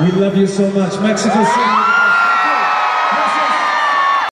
We love you so much. Mexico City.